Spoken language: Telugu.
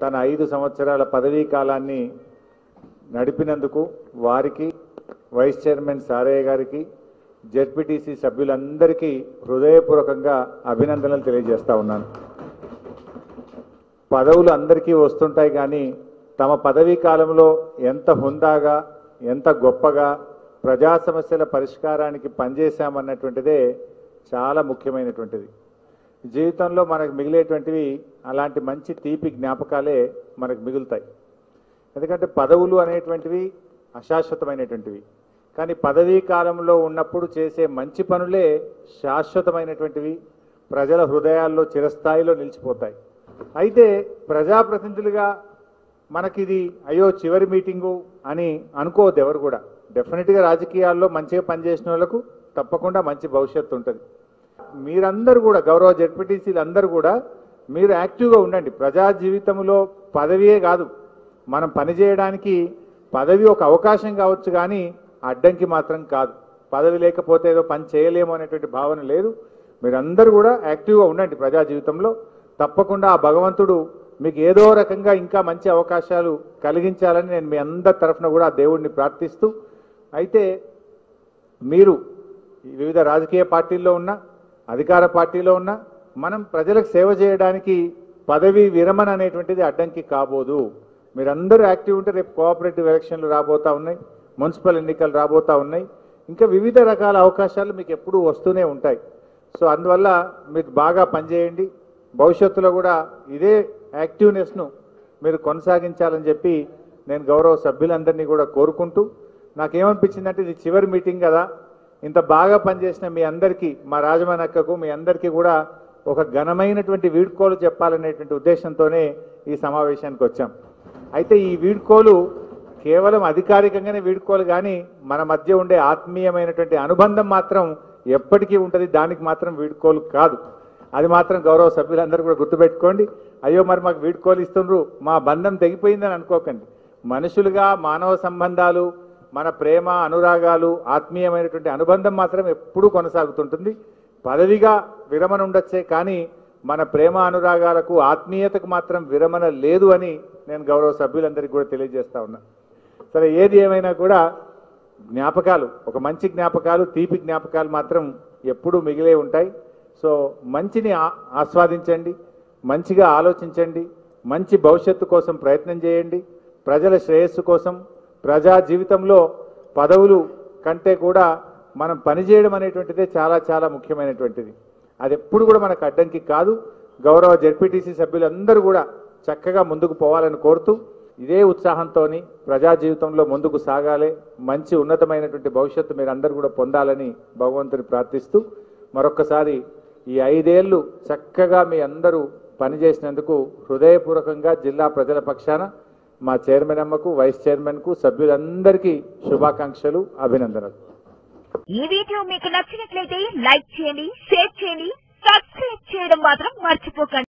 తన ఐదు సంవత్సరాల పదవీ కాలాన్ని నడిపినందుకు వారికి వైస్ చైర్మన్ సారయ్య గారికి జెడ్పీటీసీ సభ్యులందరికీ హృదయపూర్వకంగా అభినందనలు తెలియజేస్తూ ఉన్నాను. పదవులు అందరికీ వస్తుంటాయి కానీ తమ పదవీ కాలంలో ఎంత హుందాగా ఎంత గొప్పగా ప్రజా సమస్యల పరిష్కారానికి పనిచేశామన్నటువంటిదే చాలా ముఖ్యమైనటువంటిది. జీవితంలో మనకు మిగిలేటువంటివి అలాంటి మంచి తీపి జ్ఞాపకాలే మనకు మిగులుతాయి. ఎందుకంటే పదవులు అనేటువంటివి అశాశ్వతమైనటువంటివి. కానీ పదవీ కాలంలో ఉన్నప్పుడు చేసే మంచి పనులే శాశ్వతమైనటువంటివి. ప్రజల హృదయాల్లో చిరస్థాయిలో నిలిచిపోతాయి. అయితే ప్రజాప్రతినిధులుగా మనకిది అయ్యో చివరి మీటింగు అని అనుకోవద్దు ఎవరు కూడా. డెఫినెట్గా రాజకీయాల్లో మంచిగా పనిచేసిన వాళ్ళకు తప్పకుండా మంచి భవిష్యత్తు ఉంటుంది. మీరందరూ కూడా గౌరవ జడ్పీటీసీలు అందరూ కూడా మీరు యాక్టివ్గా ఉండండి. ప్రజా జీవితంలో పదవియే కాదు. మనం పనిచేయడానికి పదవి ఒక అవకాశం కావచ్చు కానీ అడ్డంకి మాత్రం కాదు. పదవి లేకపోతే ఏదో పని చేయలేము అనేటువంటి భావన లేదు. మీరందరూ కూడా యాక్టివ్గా ఉండండి ప్రజా జీవితంలో. తప్పకుండా ఆ భగవంతుడు మీకు ఏదో రకంగా ఇంకా మంచి అవకాశాలు కలిగించాలని నేను మీ అందరి తరఫున కూడా దేవుడిని ప్రార్థిస్తూ అయితే మీరు వివిధ రాజకీయ పార్టీల్లో ఉన్న అధికార పార్టీలో ఉన్న మనం ప్రజలకు సేవ చేయడానికి పదవి విరమణ అనేటువంటిది అడ్డంకి కాబోదు. మీరందరూ యాక్టివ్ ఉంటే రేపు కోఆపరేటివ్ ఎలక్షన్లు రాబోతా ఉన్నాయి మున్సిపల్ ఎన్నికలు రాబోతా ఉన్నాయి. ఇంకా వివిధ రకాల అవకాశాలు మీకు ఎప్పుడూ వస్తూనే ఉంటాయి. సో అందువల్ల మీరు బాగా పనిచేయండి. భవిష్యత్తులో కూడా ఇదే యాక్టివ్నెస్ను మీరు కొనసాగించాలని చెప్పి నేను గౌరవ సభ్యులందరినీ కూడా కోరుకుంటూ నాకేమనిపించిందంటే ఇది చివరి మీటింగ్ కదా ఇంత బాగా పనిచేసిన మీ అందరికీ మా రాజమానక్కకు మీ అందరికీ కూడా ఒక ఘనమైనటువంటి వీడ్కోలు చెప్పాలనేటువంటి ఉద్దేశంతోనే ఈ సమావేశానికి వచ్చాం. అయితే ఈ వీడ్కోలు కేవలం అధికారికంగానే వీడ్కోలు కానీ మన మధ్య ఉండే ఆత్మీయమైనటువంటి అనుబంధం మాత్రం ఎప్పటికీ ఉంటుంది. దానికి మాత్రం వీడ్కోలు కాదు. అది మాత్రం గౌరవ సభ్యులందరూ కూడా గుర్తుపెట్టుకోండి. అయ్యో మరి మాకు వీడ్కోలు ఇస్తుండ్రు మా బంధం తెగిపోయిందని అనుకోకండి. మనుషులుగా మానవ సంబంధాలు మన ప్రేమ అనురాగాలు ఆత్మీయమైనటువంటి అనుబంధం మాత్రం ఎప్పుడూ కొనసాగుతుంటుంది. పదవిగా విరమణ ఉండొచ్చే కానీ మన ప్రేమ అనురాగాలకు ఆత్మీయతకు మాత్రం విరమణ లేదు అని నేను గౌరవ సభ్యులందరికీ కూడా తెలియజేస్తా ఉన్నా. సరే ఏది ఏమైనా కూడా జ్ఞాపకాలు ఒక మంచి జ్ఞాపకాలు తీపి జ్ఞాపకాలు మాత్రం ఎప్పుడూ మిగిలే ఉంటాయి. సో మంచిని ఆస్వాదించండి మంచిగా ఆలోచించండి మంచి భవిష్యత్తు కోసం ప్రయత్నం చేయండి ప్రజల శ్రేయస్సు కోసం ప్రజా జీవితంలో పదవులు కంటే కూడా మనం పనిచేయడం అనేటువంటిదే చాలా చాలా ముఖ్యమైనటువంటిది. అది ఎప్పుడు కూడా మనకు అడ్డంకి కాదు. గౌరవ జెడ్పీటీసీ సభ్యులందరూ కూడా చక్కగా ముందుకు పోవాలని కోరుతూ ఇదే ఉత్సాహంతో ప్రజా జీవితంలో ముందుకు సాగాలి మంచి ఉన్నతమైనటువంటి భవిష్యత్తు మీరు అందరూ కూడా పొందాలని భగవంతుని ప్రార్థిస్తూ మరొక్కసారి ఈ ఐదేళ్ళు చక్కగా మీ అందరూ పనిచేసినందుకు హృదయపూర్వకంగా జిల్లా ప్రజల పక్షాన మా చైర్మన్ అమ్మకు వైస్ చైర్మన్కు సభ్యులందరికీ శుభాకాంక్షలు అభినందనలు. ఈ వీడియో మీకు నచ్చినట్లయితే లైక్ చేయండి షేర్ చేయండి సబ్స్క్రైబ్ చేయడం మాత్రం మర్చిపోకండి.